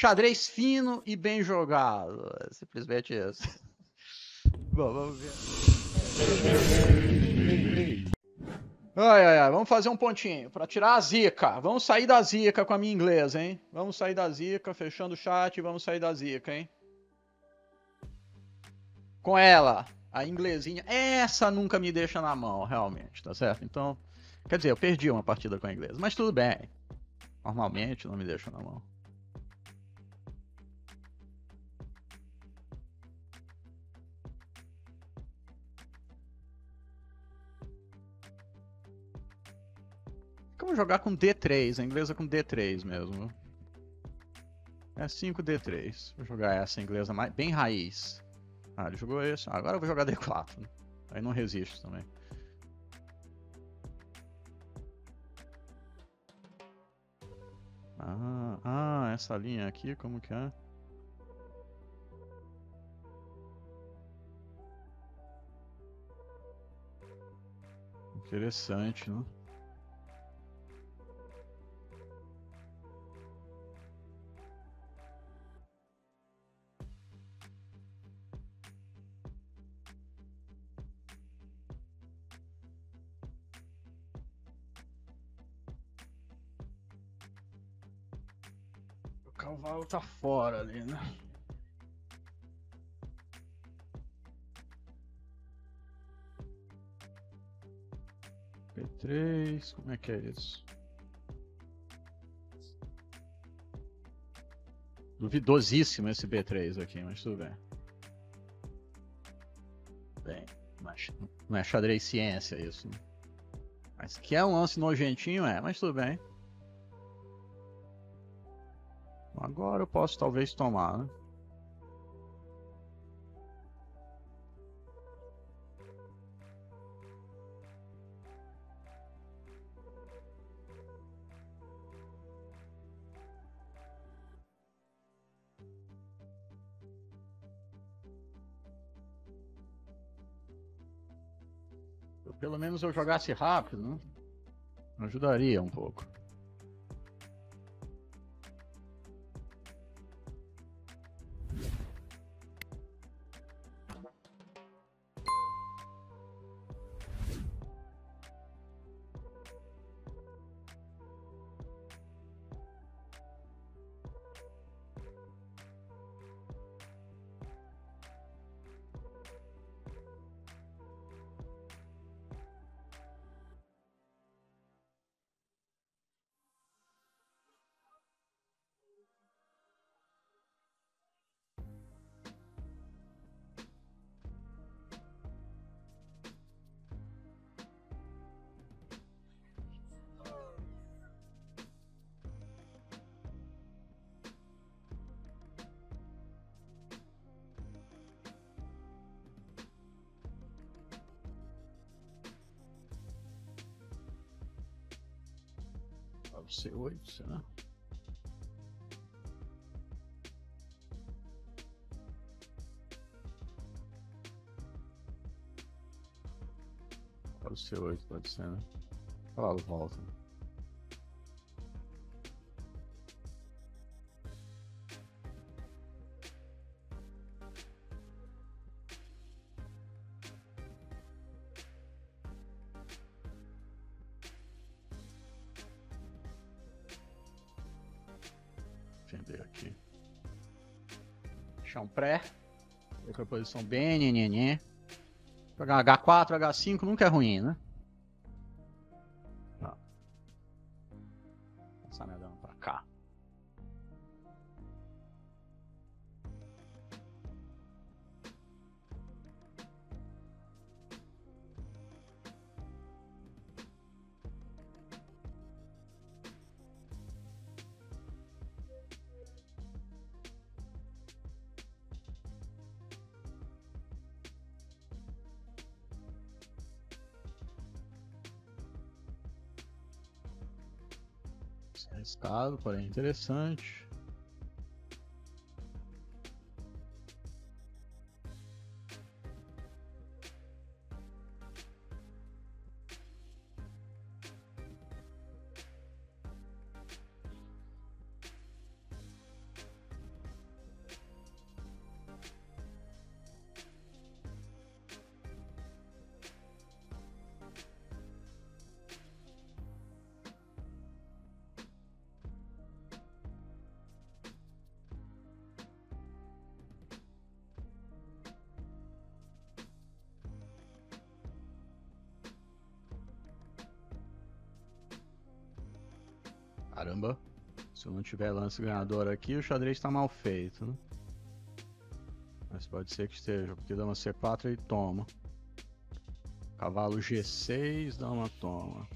Xadrez fino e bem jogado. É simplesmente isso. Bom, vamos ver. Ai, ai, ai, vamos fazer um pontinho para tirar a zica. Vamos sair da zica com a minha inglesa, hein? Vamos sair da zica, fechando o chat, vamos sair da zica, hein? Com ela, a inglesinha. Essa nunca me deixa na mão, realmente, tá certo? Então, quer dizer, eu perdi uma partida com a inglesa, mas tudo bem. Normalmente não me deixa na mão. Vamos jogar com D3, a inglesa com D3 mesmo. É 5D3. Vou jogar essa inglesa mais, bem raiz. Ah, ele jogou esse. agora eu vou jogar D4. Aí não resiste também. Ah, ah, essa linha aqui, como que é? Interessante, né? Cavalo tá fora ali, né? P3, como é que é isso? Duvidosíssimo esse B3 aqui, mas tudo bem. Bem, mas não é xadrez ciência isso. Mas que é um lance nojentinho, é, mas tudo bem. Agora eu posso talvez tomar, né? pelo menos eu jogasse rápido, né? ajudaria um pouco. C8, será? Para o C8 pode ser, né? Olha lá, volta. pré. Outra posição bem, nhenhenhê. Jogar H4, H5 nunca é ruim, né? Arriscado, porém interessante. Caramba. Se eu não tiver lance ganhador aqui, o xadrez tá mal feito, né? Mas pode ser que esteja, porque dama C4 ele toma. Cavalo G6, dama toma.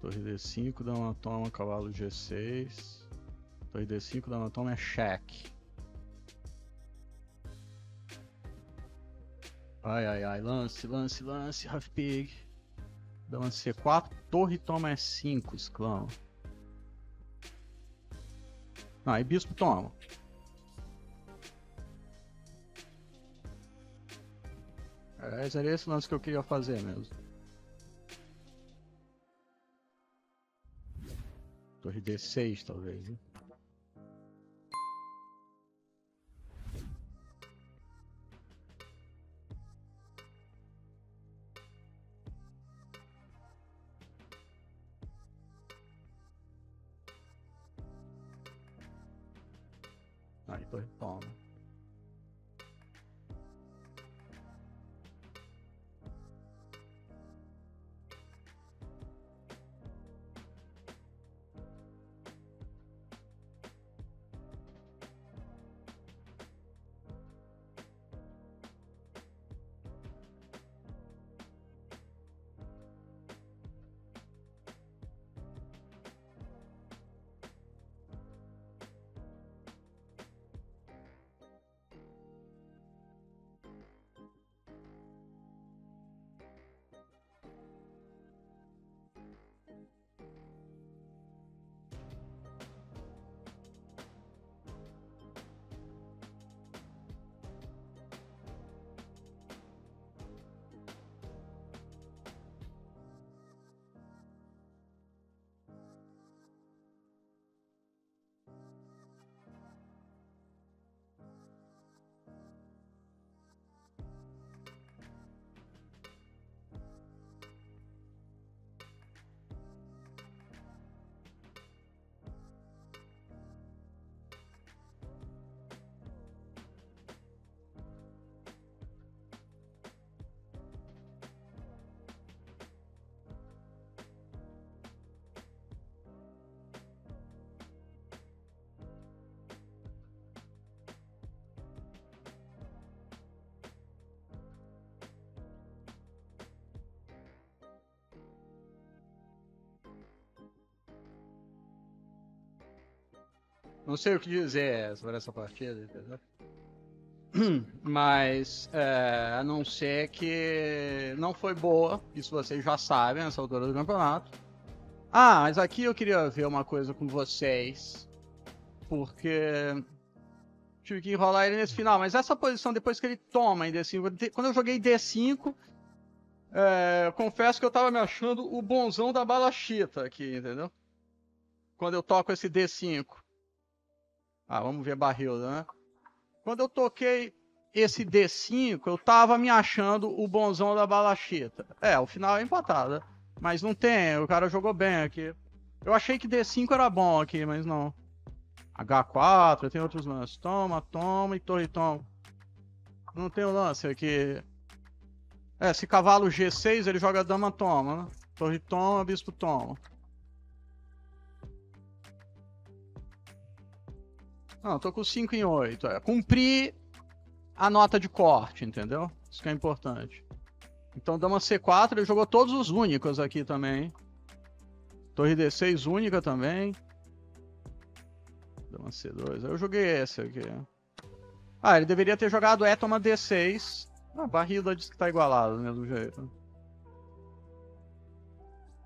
Torre D5, dama toma, cavalo G6. Torre D5, dama toma é cheque. Ai, ai, ai, lance, lance, lance, half pig. Dama C4, torre toma E5, exclama. Ah, e bispo toma. É, era esse lance que eu queria fazer mesmo. Torre D6, talvez, né? Não sei o que dizer sobre essa partida, entendeu? Mas, é, a não ser que não foi boa, isso vocês já sabem nessa altura do campeonato. Ah, mas aqui eu queria ver uma coisa com vocês, porque tive que enrolar ele nesse final. Mas essa posição, depois que ele toma em D5, quando eu joguei D5, é, confesso que eu tava me achando o bonzão da bala chita aqui, entendeu? Quando eu toco esse D5. Ah, vamos ver barril, né? Quando eu toquei esse D5, eu tava me achando o bonzão da balachita. É, o final é empatado, né? Mas não tem, o cara jogou bem aqui. Eu achei que D5 era bom aqui, mas não. H4, tem outros lances. Toma, toma e torre toma. Não tem o lance aqui. É, se cavalo G6, ele joga dama toma, né? Torre toma, bispo toma. Não, tô com 5 em 8. É. Cumprir a nota de corte, entendeu? Isso que é importante. Então, dama C4, ele jogou todos os únicos aqui também. Torre D6 única também. Dama C2. Eu joguei esse aqui. Ah, ele deveria ter jogado E, toma D6. A barrida diz que tá igualado do mesmo jeito.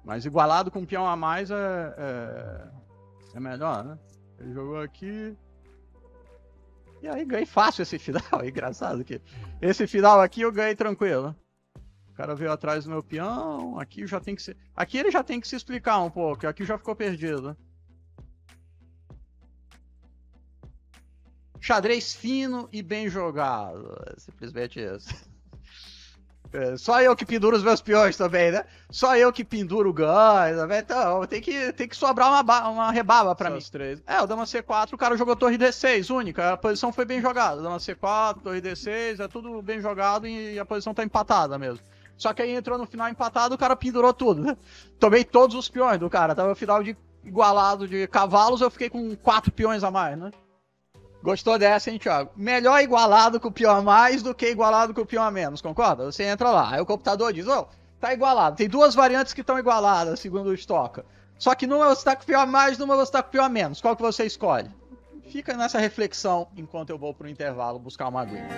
Mas igualado com um peão a mais é, é, é melhor, né? Ele jogou aqui. E aí ganhei fácil esse final. Engraçado que esse final aqui eu ganhei tranquilo. O cara veio atrás do meu peão. Aqui já tem que ser. Aqui ele já tem que se explicar um pouco. Aqui já ficou perdido. Xadrez fino e bem jogado. É simplesmente isso. É, só eu que penduro os meus peões também, né? Só eu que penduro o ganho também. Então, tem que, tem que sobrar uma, uma rebaba pra Só mim. Os três. É, o Dama C4, o cara jogou torre D6, única. A posição foi bem jogada. Dama C4, torre D6, é tudo bem jogado e a posição tá empatada mesmo. Só que aí entrou no final empatado, o cara pendurou tudo, né? Tomei todos os peões do cara. Tava no final de igualado de cavalos, eu fiquei com quatro peões a mais, né? Gostou dessa, hein, Thiago? Melhor igualado com o a mais do que igualado com o a menos, concorda? Você entra lá, aí o computador diz, oh, tá igualado. Tem duas variantes que estão igualadas, segundo o Stocker. Só que numa você tá com o a mais, numa você tá com o a menos. Qual que você escolhe? Fica nessa reflexão enquanto eu vou pro intervalo buscar uma aguinha.